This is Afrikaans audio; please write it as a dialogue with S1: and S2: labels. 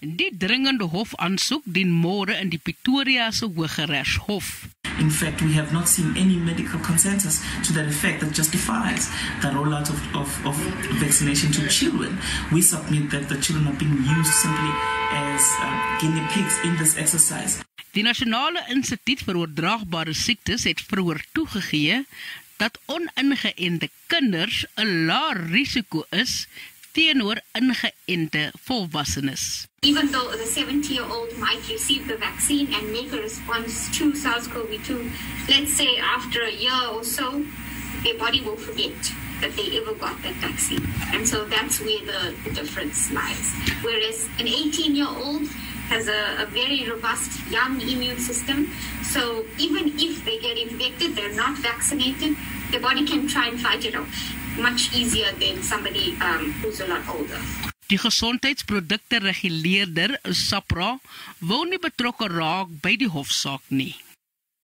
S1: Die dringende hofaansoek dien môre in die Pretoria se Hooggeregshof.
S2: In fact, we have not seen any medical consensus to that effect that justifies the rollout of, of, of vaccination to children. We submit that the children are being used simply as uh, guinea pigs in this exercise.
S1: Die Nasionale Instituut vir Oordraagbare Siektes het vroeër toegegee dat oningeënte kinders 'n laer risiko is teenoor ingeënte volwassenes.
S3: Even though the 70 year old might receive the vaccine and make a response to SARS CoV 2, let's say after a year or so, their body will forget that they ever got that vaccine. And so that's where the, the difference lies. Whereas an 18 year old has a, a very robust young immune system. So even if they get infected, they're not vaccinated, their body can try and fight it off much easier than somebody um, who's a lot older.
S1: Die gesondheidsprodukte reguleerder, SAPRA, wou nie betrokke raak by die hofsaak nie.